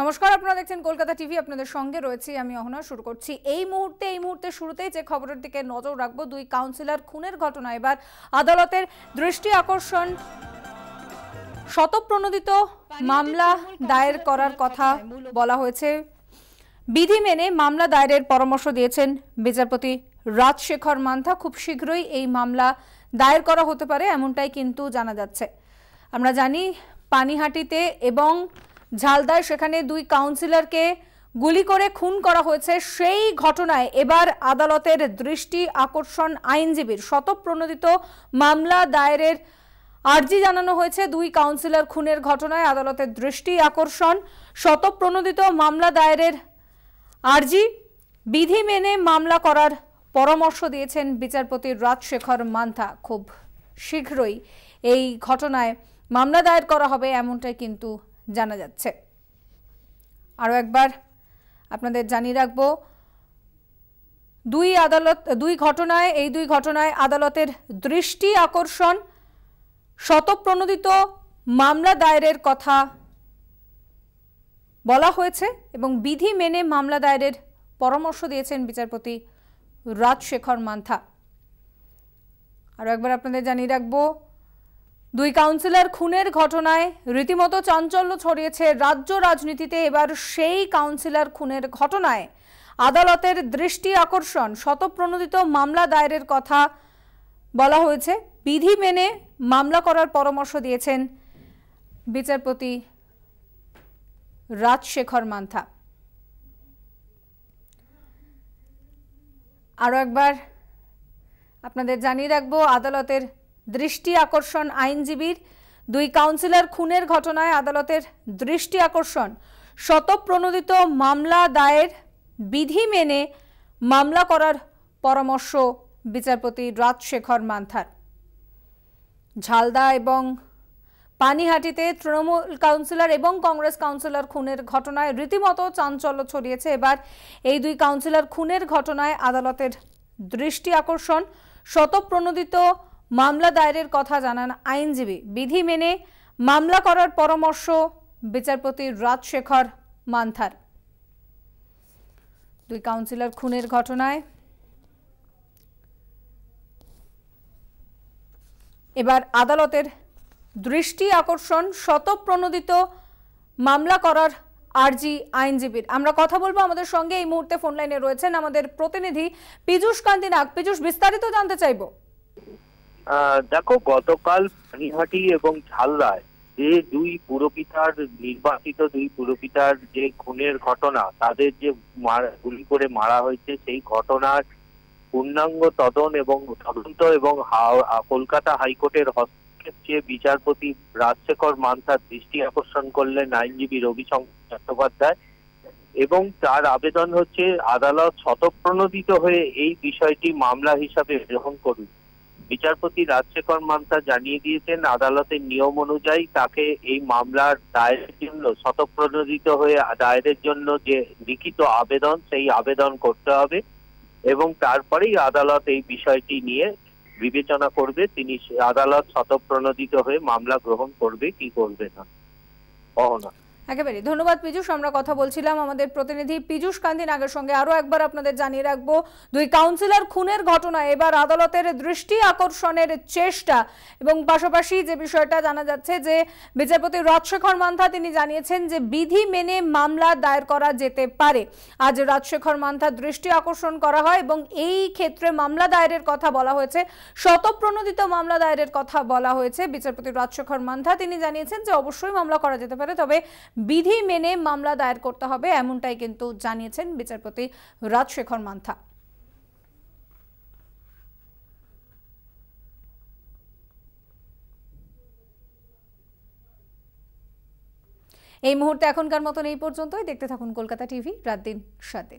নমস্কার, আপনারা দেখছেন কলকাতা টিভি, আপনাদের সঙ্গে রয়েছি আমি অহনা, শুরু করছি এই মুহূর্তে এই মুহূর্তে শুরুতেই যে খবরের দিকে নজর রাখব, দুই কাউন্সিলর খুনের ঘটনা। এবার আদালতের দৃষ্টি আকর্ষণ শতপ্রণোদিত মামলা দায়ের করার কথা বলা হয়েছে। বিধি মেনে মামলা দায়েরের পরামর্শ দিয়েছেন বিচারপতি রাজশেখর মান্থা। খুব শীঘ্রই এই মামলা দায়ের করা হতে পারে, এমনটাই কিন্তু জানা যাচ্ছে। আমরা জানি, পানিহাটিতে এবং ঝালদায় সেখানে দুই কাউন্সিলরকে গুলি করে খুন করা হয়েছে। সেই ঘটনায় এবার আদালতের দৃষ্টি আকর্ষণ আইনজীবীর। শতপ্রণোদিত মামলা দায়েরের আর্জি জানানো হয়েছে দুই কাউন্সিলর খুনের ঘটনায়। আদালতের দৃষ্টি আকর্ষণ শতপ্রণোদিত মামলা দায়েরের আর্জি, বিধি মেনে মামলা করার পরামর্শ দিয়েছেন বিচারপতি রাজশেখর মান্থা। খুব শীঘ্রই এই ঘটনায় মামলা দায়ের করা হবে, এমনটাই কিন্তু জানা যাচ্ছে। আরও একবার আপনাদের জানিয়ে রাখব, দুই আদালত, দুই ঘটনায়, এই দুই ঘটনায় আদালতের দৃষ্টি আকর্ষণ শতপ্রণোদিত মামলা দায়েরের কথা বলা হয়েছে এবং বিধি মেনে মামলা দায়েরের পরামর্শ দিয়েছেন বিচারপতি রাজশেখর মান্থা। আরও একবার আপনাদের জানিয়ে রাখব দুই কাউন্সিলর খুনের ঘটনায় রীতিমতো চাঞ্চল্য ছড়িয়েছে রাজ্য রাজনীতিতে এবার সেই কাউন্সিলর খুনের ঘটনায়। আদালতের দৃষ্টি আকর্ষণ শতপ্রণোদিত মামলা দায়েরের কথা বলা হয়েছে। বিধি মেনে মামলা করার পরামর্শ দিয়েছেন বিচারপতি রাজশেখর মান্থা। আরও একবার আপনাদের জানিয়ে রাখব, আদালতের দৃষ্টি আকর্ষণ আইনজীবীর। দুই কাউন্সিলর খুনের ঘটনায় আদালতের দৃষ্টি আকর্ষণ। শতপ্রণোদিত মামলা দায়ের বিধি মেনে মামলা করার পরামর্শ বিচারপতি রাজশেখর মান্থার। ঝালদা এবং পানিহাটিতে তৃণমূল কাউন্সিলর এবং কংগ্রেস কাউন্সিলর খুনের ঘটনায় রীতিমতো চাঞ্চল্য ছড়িয়েছে। এবার এই দুই কাউন্সিলর খুনের ঘটনায় আদালতের দৃষ্টি আকর্ষণ। শতপ্রণোদিত মামলা দায়েরের কথা জানান আইনজীবী। বিধি মেনে মামলা করার পরামর্শ বিচারপতি রাজশেখর মান্থার। দুই কাউন্সিলর খুনের ঘটনায়। এবার আদালতের দৃষ্টি আকর্ষণ শতপ্রণোদিত মামলা করার আরজি আইনজীবীর। আমরা কথা বলব আমাদের সঙ্গে এই মুহূর্তে ফোন লাইনে রয়েছেন আমাদের প্রতিনিধি পীযুষ কান্তি নাগ। পীযুষ, বিস্তারিত জানতে চাইব। দেখো, গতকাল পানিহাটি এবং ঝালদায় যে দুই পুরপিতার নির্বাচিত দুই পুরপিতার যে খুনের ঘটনা, তাদের যে গুলি করে মারা হয়েছে, সেই ঘটনার পূর্ণাঙ্গ তদন্ত এবং তদন্ত এবং কলকাতা হাইকোর্টের হস্তক্ষেপ চেয়ে বিচারপতি রাজশেখর মান্থার দৃষ্টি আকর্ষণ করলেন আইনজীবী রবিশঙ্কর চট্টোপাধ্যায় এবং তার আবেদন হচ্ছে, আদালত শতপ্রণোদিত হয়ে এই বিষয়টি মামলা হিসাবে গ্রহণ করুন। বিচারপতি রাজশেখর মান্তা জানিয়ে দিয়েছেন, আদালতের নিয়ম অনুযায়ী তাকে এই মামলার দায়েরের জন্য শতপ্রণোদিত হয়ে দায়েরের জন্য যে লিখিত আবেদন, সেই আবেদন করতে হবে এবং তারপরেই আদালত এই বিষয়টি নিয়ে বিবেচনা করবে। তিনি আদালত শতপ্রণোদিত হয়ে মামলা গ্রহণ করবে, কি করবে না। অহনা। একেবারে ধন্যবাদ, পীযুষ। আমরা কথা বলছিলাম আমাদের প্রতিনিধি পীযুষ কান্তি নাগের সঙ্গে। আরও একবার আপনাদের জানিয়ে রাখব, দুই কাউন্সিলর খুনের ঘটনা। এবার আদালতের দৃষ্টি আকর্ষণের চেষ্টা। এবং পাশাপাশি যে বিষয়টা জানা যাচ্ছে যে বিচারপতি রাজশেখর মান্থা, তিনি জানিয়েছেন যে বিধি মেনে মামলা দায়ের করা যেতে পারে। আজ রাজশেখর মান্থার দৃষ্টি আকর্ষণ করা হয় এবং এই ক্ষেত্রে মামলা দায়েরের কথা বলা হয়েছে। শতপ্রণোদিত মামলা দায়েরের কথা বলা হয়েছে। বিচারপতি রাজশেখর মান্থা, তিনি জানিয়েছেন যে অবশ্যই মামলা করা যেতে পারে, তবে বিধি মেনে মামলা দায়ের করতে হবে, এমনটাই কিন্তু জানিয়েছেন বিচারপতি রাজশেখর মান্থা। এই মুহূর্তে এখনকার মতন এই পর্যন্তই। দেখতে থাকুন কলকাতা টিভি, রাত দিন সাথে